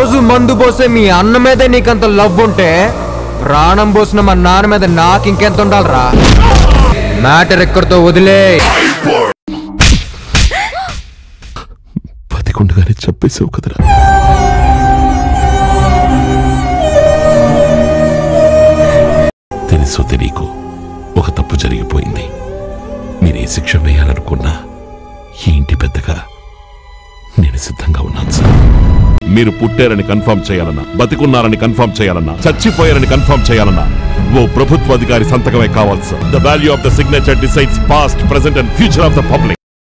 రోజు మందు పోసే మీ అన్న మీదే నీకంత లవ్ ఉంటే ప్రాణం పోసిన మా నాన్న మీద నాకు ఇంకెంత ఉండాలరా? మ్యాటర్ ఎక్కడితో వదిలే. బతికుండగానే చెప్పేసావు కదరా. తెలుసో తెలియకో ఒక తప్పు జరిగిపోయింది. మీరే శిక్ష వేయాలనుకున్నా ఈ ఇంటి పెద్దగా నేను సిద్ధంగా ఉన్నాను సార్. మీరు పుట్టారని కన్ఫర్మ్ చేయాలన్నా బతికున్నారని కన్ఫర్మ్ చేయాలన్నా చచ్చిపోయారని కన్ఫర్మ్ చేయాలన్నా ఓ ప్రభుత్వ అధికారి సంతకమే కావాలి sir the value of the signature decides past present and future of the public